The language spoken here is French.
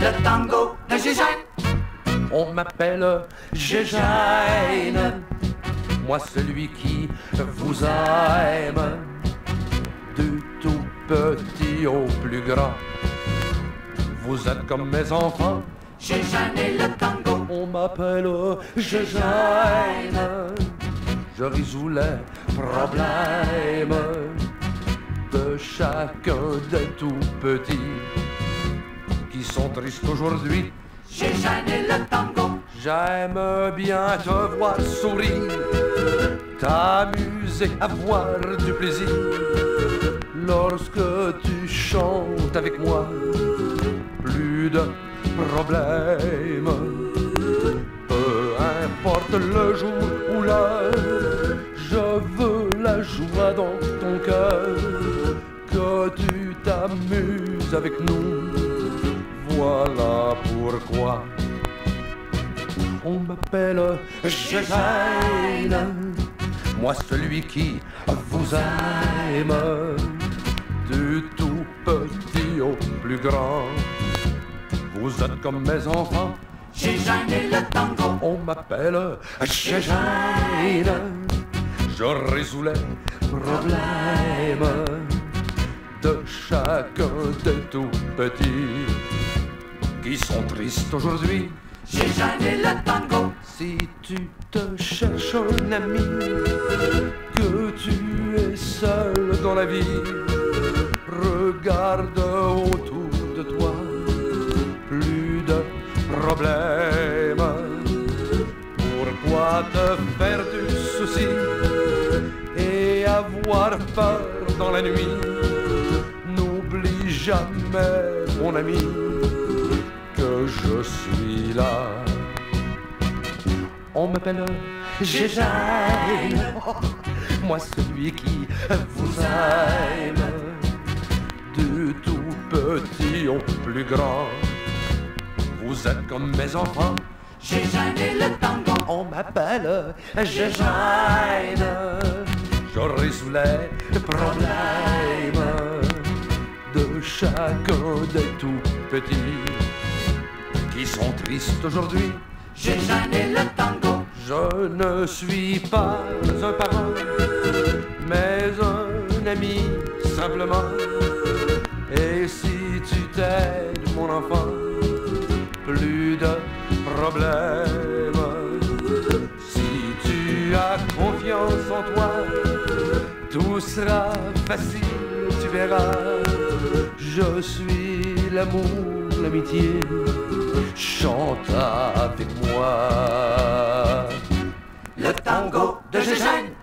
le tango de Gégène. On m'appelle Gégène, moi celui qui vous aime, du tout petit au plus grand. Vous êtes comme mes enfants, Gégène et le tango. on m'appelle Gégène, je résous les problèmes de chacun des tout petits qui sont tristes aujourd'hui. Gégène et le tango. J'aime bien te voir sourire, t'amuser, avoir du plaisir. Lorsque tu chantes avec moi, plus de problèmes. Peu importe le jour ou l'heure, je veux la joie dans ton cœur. Que tu t'amuses avec nous, voilà pourquoi. On m'appelle Gégène, moi celui qui vous aime, du tout petit au plus grand. Vous êtes comme mes enfants, Gégène et le tango. on m'appelle Gégène, je résous les problèmes de chacun des tout petits qui sont tristes aujourd'hui. Gégène et le tango. Si tu te cherches un ami, que tu es seul dans la vie, regarde autour de toi, plus de problèmes. Pourquoi te faire du souci et avoir peur dans la nuit? N'oublie jamais, mon ami, que je suis là. On m'appelle oh, moi celui qui vous aime, du tout petit au plus grand. Vous êtes comme mes enfants, et le tango. on m'appelle Gégène. Je résous les problèmes de chacun des tout petits qui sont tristes aujourd'hui. Gégène et le tango. Je ne suis pas un parent, mais un ami simplement. Et si tu t'aides, mon enfant, plus de problèmes. Si tu as confiance en toi, tout sera facile, tu verras. Je suis l'amour, l'amitié, chante avec moi. Le tango de Gégène